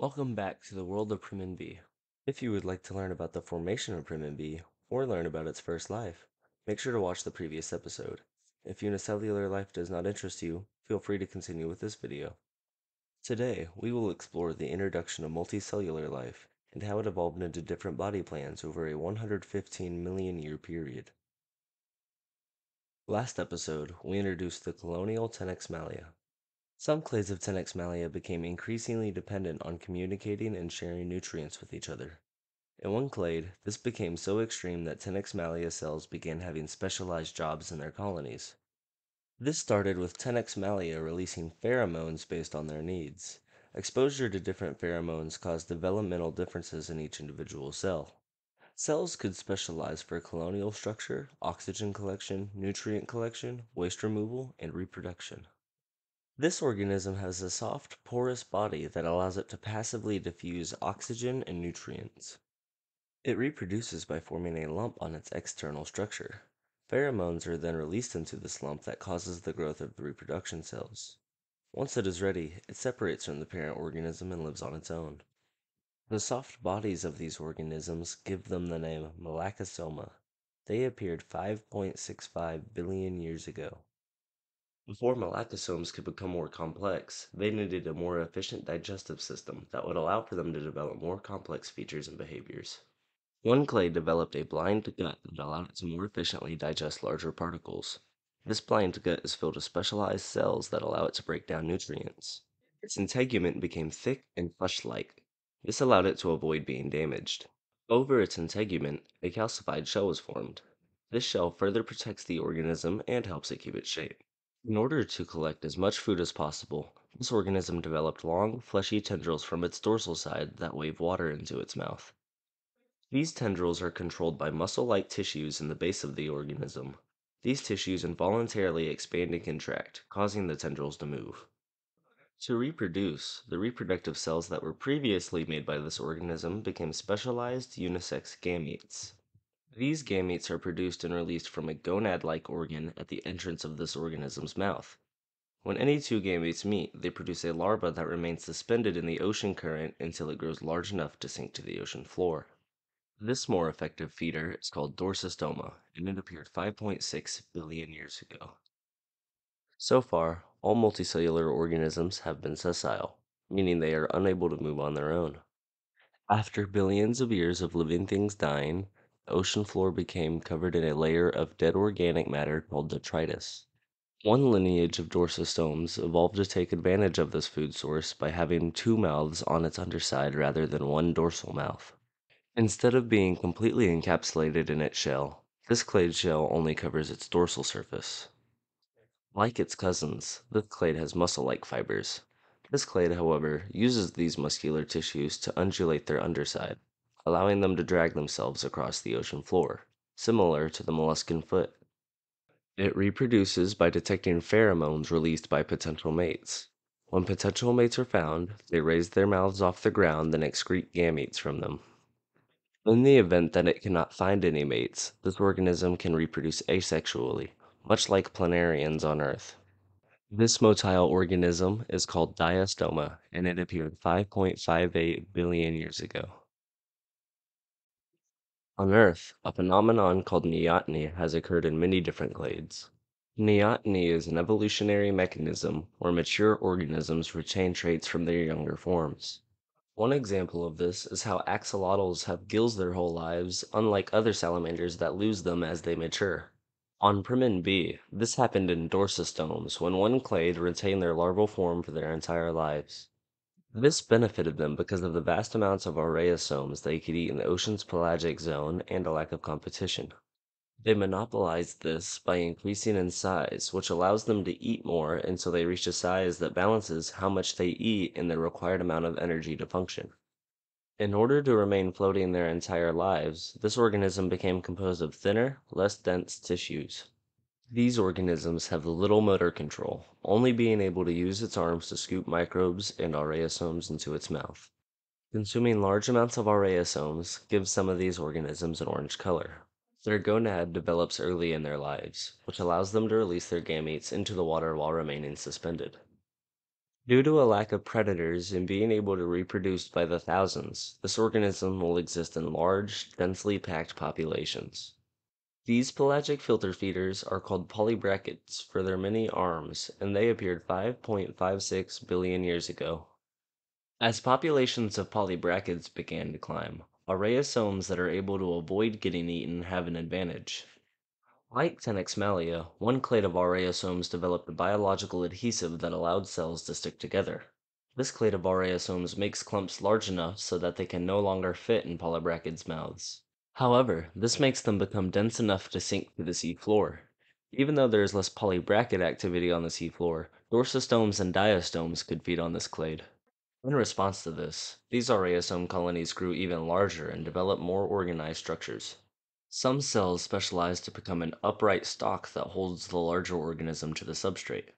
Welcome back to the world of Primin B. If you would like to learn about the formation of Primin B, or learn about its first life, make sure to watch the previous episode. If unicellular life does not interest you, feel free to continue with this video. Today, we will explore the introduction of multicellular life and how it evolved into different body plans over a 115 million year period. Last episode, we introduced the colonial Tenax Malia. Some clades of Tenax Malia became increasingly dependent on communicating and sharing nutrients with each other. In one clade, this became so extreme that Tenax Malia cells began having specialized jobs in their colonies. This started with Tenax Malia releasing pheromones based on their needs. Exposure to different pheromones caused developmental differences in each individual cell. Cells could specialize for colonial structure, oxygen collection, nutrient collection, waste removal, and reproduction. This organism has a soft, porous body that allows it to passively diffuse oxygen and nutrients. It reproduces by forming a lump on its external structure. Pheromones are then released into this lump that causes the growth of the reproduction cells. Once it is ready, it separates from the parent organism and lives on its own. The soft bodies of these organisms give them the name Malacosoma. They appeared 5.65 billion years ago. Before malacosomes could become more complex, they needed a more efficient digestive system that would allow for them to develop more complex features and behaviors. One clade developed a blind gut that allowed it to more efficiently digest larger particles. This blind gut is filled with specialized cells that allow it to break down nutrients. Its integument became thick and flesh-like. This allowed it to avoid being damaged. Over its integument, a calcified shell was formed. This shell further protects the organism and helps it keep its shape. In order to collect as much food as possible, this organism developed long, fleshy tendrils from its dorsal side that wave water into its mouth. These tendrils are controlled by muscle-like tissues in the base of the organism. These tissues involuntarily expand and contract, causing the tendrils to move. To reproduce, the reproductive cells that were previously made by this organism became specialized unisex gametes. These gametes are produced and released from a gonad-like organ at the entrance of this organism's mouth. When any two gametes meet, they produce a larva that remains suspended in the ocean current until it grows large enough to sink to the ocean floor. This more effective feeder is called Dorsastoma, and it appeared 5.6 billion years ago. So far, all multicellular organisms have been sessile, meaning they are unable to move on their own. After billions of years of living things dying, ocean floor became covered in a layer of dead organic matter called detritus. One lineage of dorsastomes evolved to take advantage of this food source by having two mouths on its underside rather than one dorsal mouth. Instead of being completely encapsulated in its shell, this clade shell only covers its dorsal surface. Like its cousins, this clade has muscle-like fibers. This clade, however, uses these muscular tissues to undulate their underside allowing them to drag themselves across the ocean floor, similar to the molluscan foot. It reproduces by detecting pheromones released by potential mates. When potential mates are found, they raise their mouths off the ground and excrete gametes from them. In the event that it cannot find any mates, this organism can reproduce asexually, much like planarians on Earth. This motile organism is called diastoma, and it appeared 5.58 billion years ago. On Earth, a phenomenon called neoteny has occurred in many different clades. Neoteny is an evolutionary mechanism where mature organisms retain traits from their younger forms. One example of this is how axolotls have gills their whole lives, unlike other salamanders that lose them as they mature. On Primin B, this happened in dorsastomes when one clade retained their larval form for their entire lives. This benefited them because of the vast amounts of aureosomes they could eat in the ocean's pelagic zone and a lack of competition. They monopolized this by increasing in size, which allows them to eat more until they reach a size that balances how much they eat and the required amount of energy to function. In order to remain floating their entire lives, this organism became composed of thinner, less dense tissues. These organisms have little motor control, only being able to use its arms to scoop microbes and aureosomes into its mouth. Consuming large amounts of aureosomes gives some of these organisms an orange color. Their gonad develops early in their lives, which allows them to release their gametes into the water while remaining suspended. Due to a lack of predators and being able to reproduce by the thousands, this organism will exist in large, densely packed populations. These pelagic filter feeders are called polybrachyds for their many arms, and they appeared 5.56 billion years ago. As populations of polybrachyds began to climb, aureosomes that are able to avoid getting eaten have an advantage. Like Tenexmalia, one clade of aureosomes developed a biological adhesive that allowed cells to stick together. This clade of aureosomes makes clumps large enough so that they can no longer fit in polybrachyds' mouths. However, this makes them become dense enough to sink to the sea floor. Even though there is less polybrachyd activity on the sea floor, dorsastomes and diastomes could feed on this clade. In response to this, these aureosome colonies grew even larger and developed more organized structures. Some cells specialize to become an upright stalk that holds the larger organism to the substrate.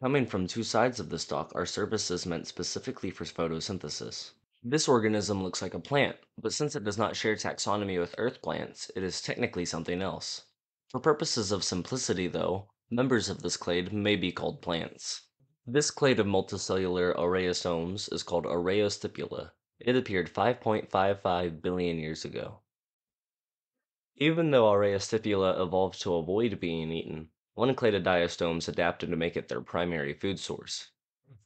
Coming from two sides of the stalk are surfaces meant specifically for photosynthesis. This organism looks like a plant, but since it does not share taxonomy with earth plants, it is technically something else. For purposes of simplicity, though, members of this clade may be called plants. This clade of multicellular aureosomes is called Aureostipula. It appeared 5.55 billion years ago. Even though Aureostipula evolved to avoid being eaten, one clade of diastomes adapted to make it their primary food source.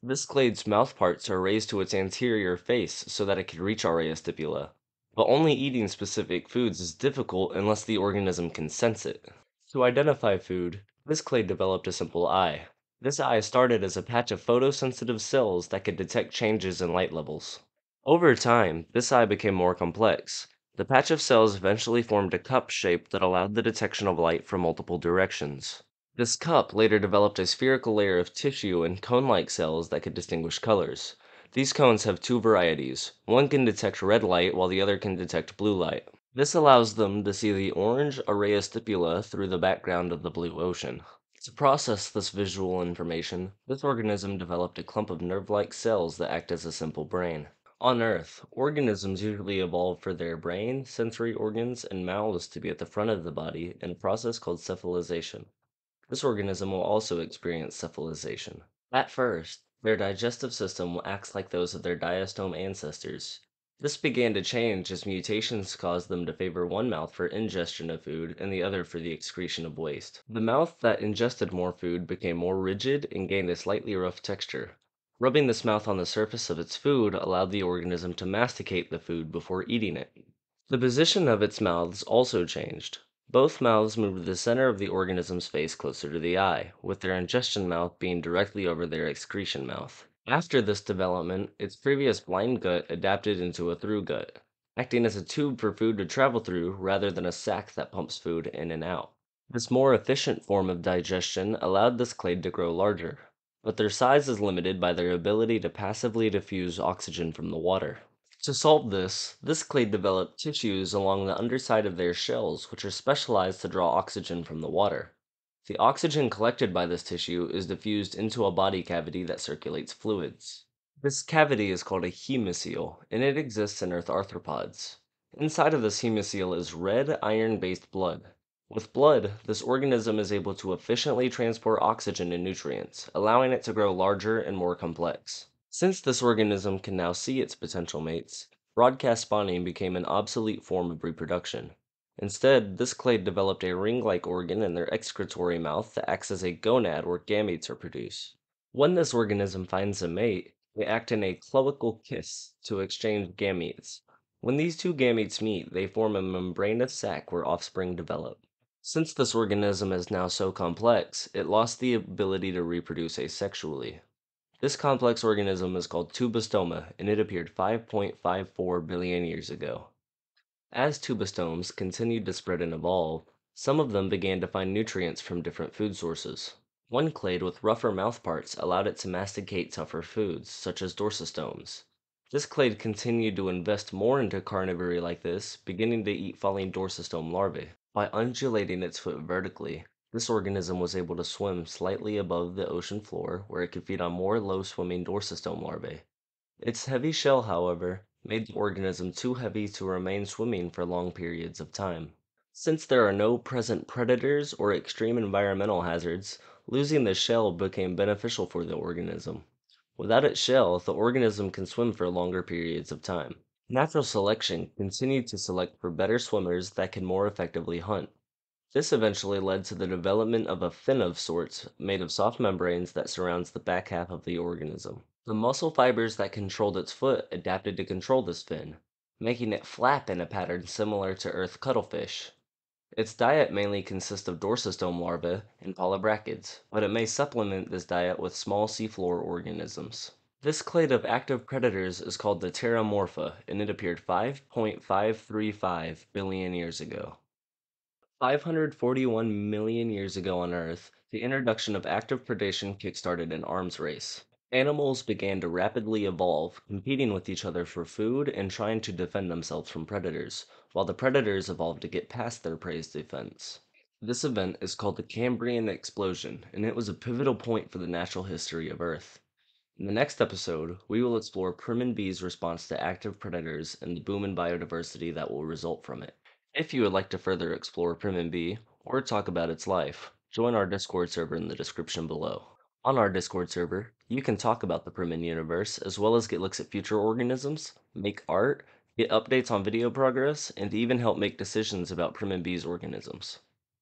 This clade's mouth parts are raised to its anterior face so that it can reach Aureostipula, but only eating specific foods is difficult unless the organism can sense it. To identify food, this clade developed a simple eye. This eye started as a patch of photosensitive cells that could detect changes in light levels. Over time, this eye became more complex, the patch of cells eventually formed a cup shape that allowed the detection of light from multiple directions. This cup later developed a spherical layer of tissue and cone-like cells that could distinguish colors. These cones have two varieties. One can detect red light while the other can detect blue light. This allows them to see the orange Aureostipula through the background of the blue ocean. To process this visual information, this organism developed a clump of nerve-like cells that act as a simple brain. On Earth, organisms usually evolve for their brain, sensory organs, and mouths to be at the front of the body in a process called cephalization. This organism will also experience cephalization. At first, their digestive system acts like those of their diastome ancestors. This began to change as mutations caused them to favor one mouth for ingestion of food and the other for the excretion of waste. The mouth that ingested more food became more rigid and gained a slightly rough texture. Rubbing this mouth on the surface of its food allowed the organism to masticate the food before eating it. The position of its mouths also changed. Both mouths moved the center of the organism's face closer to the eye, with their ingestion mouth being directly over their excretion mouth. After this development, its previous blind gut adapted into a through gut, acting as a tube for food to travel through rather than a sac that pumps food in and out. This more efficient form of digestion allowed this clade to grow larger but their size is limited by their ability to passively diffuse oxygen from the water. To solve this, this clade developed tissues along the underside of their shells which are specialized to draw oxygen from the water. The oxygen collected by this tissue is diffused into a body cavity that circulates fluids. This cavity is called a hemocoel, and it exists in earth arthropods. Inside of this hemocoel is red iron-based blood. With blood, this organism is able to efficiently transport oxygen and nutrients, allowing it to grow larger and more complex. Since this organism can now see its potential mates, broadcast spawning became an obsolete form of reproduction. Instead, this clade developed a ring-like organ in their excretory mouth that acts as a gonad where gametes are produced. When this organism finds a mate, they act in a cloacal kiss to exchange gametes. When these two gametes meet, they form a membranous sac where offspring develop. Since this organism is now so complex, it lost the ability to reproduce asexually. This complex organism is called Tubustoma, and it appeared 5.54 billion years ago. As tubustomes continued to spread and evolve, some of them began to find nutrients from different food sources. One clade with rougher mouthparts allowed it to masticate tougher foods, such as dorsastomes. This clade continued to invest more into carnivory like this, beginning to eat falling dorsastome larvae. By undulating its foot vertically, this organism was able to swim slightly above the ocean floor where it could feed on more low-swimming dorsastome larvae. Its heavy shell, however, made the organism too heavy to remain swimming for long periods of time. Since there are no present predators or extreme environmental hazards, losing the shell became beneficial for the organism. Without its shell, the organism can swim for longer periods of time. Natural selection continued to select for better swimmers that can more effectively hunt. This eventually led to the development of a fin of sorts made of soft membranes that surrounds the back half of the organism. The muscle fibers that controlled its foot adapted to control this fin, making it flap in a pattern similar to earth cuttlefish. Its diet mainly consists of dorsastome larvae and polybrachids, but it may supplement this diet with small seafloor organisms. This clade of active predators is called the Pteromorpha, and it appeared 5.535 billion years ago. 541 million years ago on Earth, the introduction of active predation kickstarted an arms race. Animals began to rapidly evolve, competing with each other for food and trying to defend themselves from predators, while the predators evolved to get past their prey's defense. This event is called the Cambrian explosion, and it was a pivotal point for the natural history of Earth. In the next episode, we will explore Primin B's response to active predators and the boom in biodiversity that will result from it. If you would like to further explore Primin B or talk about its life, join our Discord server in the description below. On our Discord server, you can talk about the Primin universe as well as get looks at future organisms, make art, get updates on video progress, and even help make decisions about Primin B's organisms.